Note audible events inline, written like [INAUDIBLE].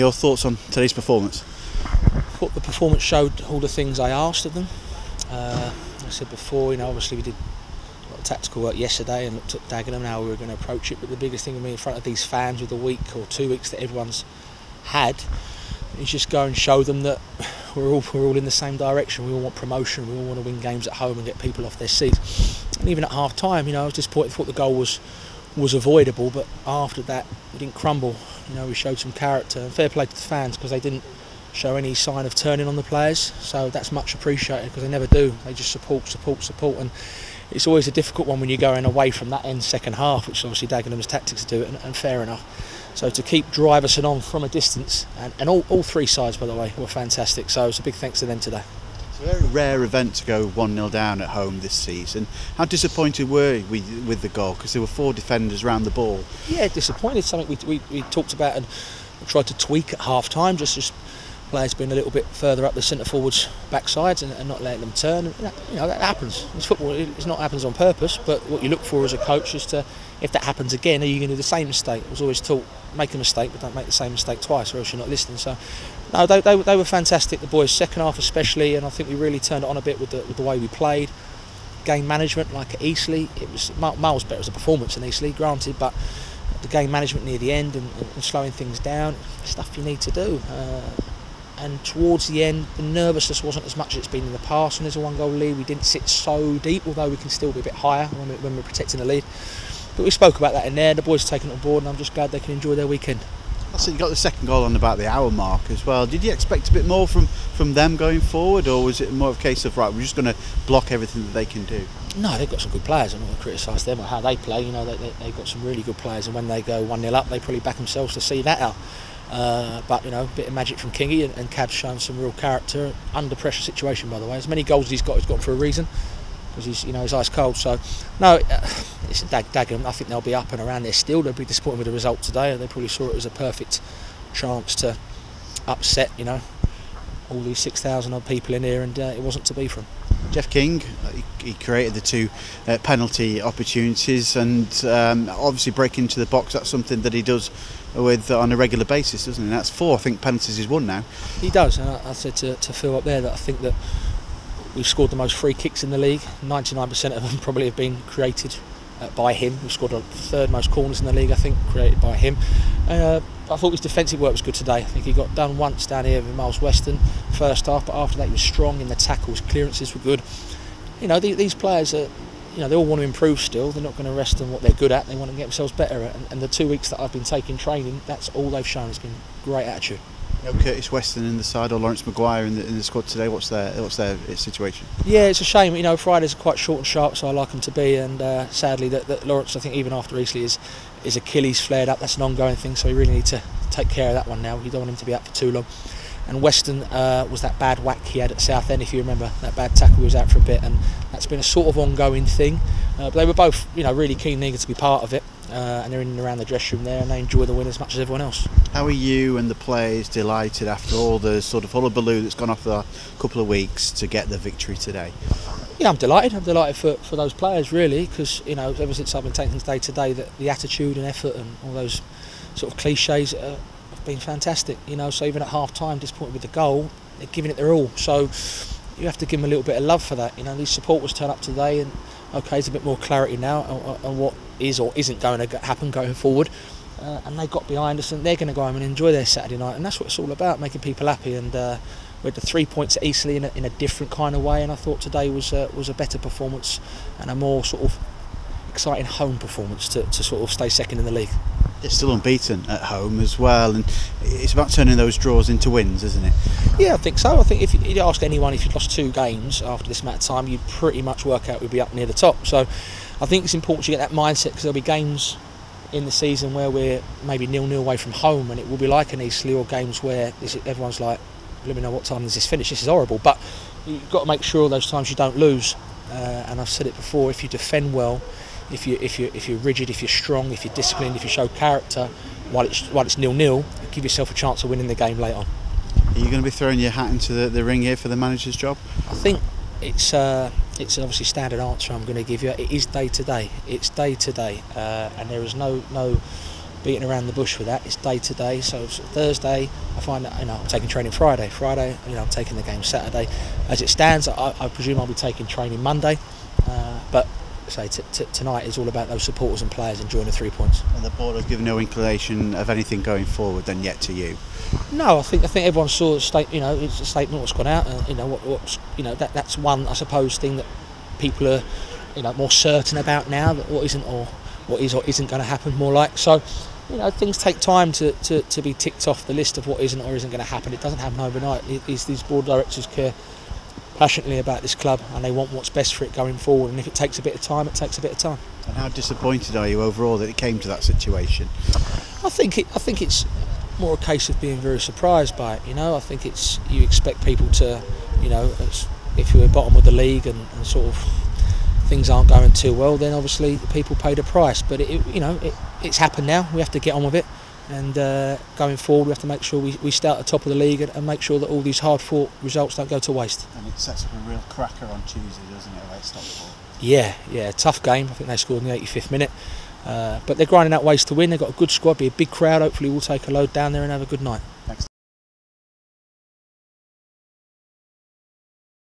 Your thoughts on today's performance? Thought the performance showed all the things I asked of them. Uh, I said before, you know, obviously we did a lot of tactical work yesterday and looked at Dagenham how we were going to approach it. But the biggest thing for me in front of these fans with the week or two weeks that everyone's had is just go and show them that [LAUGHS] we're all we're all in the same direction. We all want promotion. We all want to win games at home and get people off their seats. And even at half time, you know, I was disappointed. I thought the goal was was avoidable, but after that, we didn't crumble. You know, we showed some character. And fair play to the fans because they didn't show any sign of turning on the players. So that's much appreciated because they never do. They just support, support, support, and it's always a difficult one when you're going away from that end second half, which obviously Dagenham's tactics to do and, and fair enough. So to keep Driverson on from a distance, and, and all, all three sides, by the way, were fantastic. So it's a big thanks to them today. Very rare event to go 1 0 down at home this season. How disappointed were we with the goal? Because there were four defenders around the ball. Yeah, disappointed. Something we, we, we talked about and tried to tweak at half time, just just players being a little bit further up the centre forwards backsides and, and not letting them turn. And, you know that happens. It's football. It's not happens on purpose. But what you look for as a coach is to, if that happens again, are you going to do the same mistake? I was always taught make a mistake, but don't make the same mistake twice, or else you're not listening. So, no, they, they, they were fantastic. The boys, second half especially, and I think we really turned it on a bit with the, with the way we played. Game management, like at Eastleigh, it was miles better as a performance in Eastleigh, granted, but the game management near the end and, and slowing things down, stuff you need to do. Uh, and towards the end, the nervousness wasn't as much as it's been in the past. When there's a one goal lead, we didn't sit so deep, although we can still be a bit higher when, we, when we're protecting the lead. But we spoke about that in there. The boys are taking it on board, and I'm just glad they can enjoy their weekend. So you got the second goal on about the hour mark as well. Did you expect a bit more from, from them going forward, or was it more of a case of right, we're just going to block everything that they can do? No, they've got some good players. I'm not going to criticise them or how they play. You know, they, they, they've got some really good players, and when they go one 0 up, they probably back themselves to see that out. Uh, but you know, a bit of magic from Kingy, and, and Cav's shown some real character under pressure situation. By the way, as many goals as he's got, he's got for a reason because he's you know he's ice cold. So no, uh, it's Dag Dagenham. I think they'll be up and around there still. They'll be disappointed with the result today. They probably saw it as a perfect chance to upset you know all these six thousand odd people in here, and uh, it wasn't to be from. Jeff King, uh, he, created the two uh, penalty opportunities, and um, obviously breaking into the box. That's something that he does with uh, on a regular basis, doesn't he? That's four, I think, penalties he's won now. He does. And I, I said to, to Phil up there that I think that we've scored the most free kicks in the league. 99% of them [LAUGHS] probably have been created by him. We've scored the third most corners in the league, I think, created by him. Uh, I thought his defensive work was good today. I think he got done once down here with Myles Weston first half, but after that he was strong in the tackles, clearances were good. You know, the, these players are, you know, they all want to improve still. They're not going to rest on what they're good at. They want to get themselves better at. And, and the two weeks that I've been taking training, that's all they've shown. It's been great attitude. No Curtis Weston in the side or Laurence Maguire in the, in the squad today. What's their what's their situation? Yeah, it's a shame. You know, Fridays are quite short and sharp, so I like them to be. And uh, sadly, that, that Laurence, I think, even after Eastleigh, is his Achilles flared up. That's an ongoing thing, so we really need to take care of that one now. We don't want him to be out for too long. And Weston uh, was that bad whack he had at Southend, if you remember, that bad tackle he was out for a bit, and that's been a sort of ongoing thing. Uh, but they were both, you know, really keen and eager to be part of it, uh, and they're in and around the dressing room there, and they enjoy the win as much as everyone else. How are you and the players delighted after all the sort of hullabaloo that's gone off a couple of weeks to get the victory today? Yeah, I'm delighted. I'm delighted for, for those players, really, because, you know, ever since I've been taking day to day, that the attitude and effort and all those sort of cliches uh, have been fantastic. You know, so even at half time, disappointed with the goal, they're giving it their all. So you have to give them a little bit of love for that. You know, these supporters turn up today, and okay, there's a bit more clarity now on, on what is or isn't going to happen going forward. Uh, and they got behind us, and they're going to go home and enjoy their Saturday night, and that's what it's all about, making people happy. And uh, we had the three points at Eastleigh in a, in a different kind of way, and I thought today was uh, was a better performance and a more sort of exciting home performance to, to sort of stay second in the league. They're still unbeaten at home as well, and it's about turning those draws into wins, isn't it? Yeah, I think so. I think if you ask anyone if you'd lost two games after this amount of time, you'd pretty much work out we'd be up near the top. So I think it's important to get that mindset because there'll be games in the season where we're maybe nil nil away from home, and it will be like an Eastleigh or games where everyone's like, "Let me know what time does this finish." This is horrible, but you've got to make sure those times you don't lose. Uh, and I've said it before: if you defend well, if you if you if you're rigid, if you're strong, if you're disciplined, if you show character, while it's while it's nil nil, give yourself a chance of winning the game later on. Are you going to be throwing your hat into the, the ring here for the manager's job? I think it's uh, it's obviously standard answer I'm going to give you. It is day to day. It's day to day, uh, and there is no no beating around the bush with that. It's day to day. So Thursday, I find that you know I'm taking training Friday. Friday, you know I'm taking the game Saturday. As it stands, I, I presume I'll be taking training Monday. Say tonight is all about those supporters and players enjoying the three points. And the board has given no inclination of anything going forward then yet to you. No, I think I think everyone saw the state. You know, it's a statement what's gone out. And, you know, what, what's you know that that's one I suppose thing that people are you know more certain about now that what isn't or what is or isn't going to happen more like so. You know, things take time to, to, to be ticked off the list of what isn't or isn't going to happen. It doesn't happen overnight. These, these board directors care passionately about this club and they want what's best for it going forward. And if it takes a bit of time, it takes a bit of time. And how disappointed are you overall that it came to that situation? I think it, I think it's more a case of being very surprised by it. You know, I think it's you expect people to, you know, if you're bottom of the league and, and sort of things aren't going too well, then obviously people pay the price. But it, you know, it, it's happened now. We have to get on with it. And uh, going forward, we have to make sure we, we stay at the top of the league and, and make sure that all these hard fought results don't go to waste. And it sets up a real cracker on Tuesday, doesn't it, away Stockport? Yeah, yeah, tough game. I think they scored in the 85th minute. Uh, but they're grinding out ways to win. They've got a good squad, be a big crowd. Hopefully, we'll take a load down there and have a good night.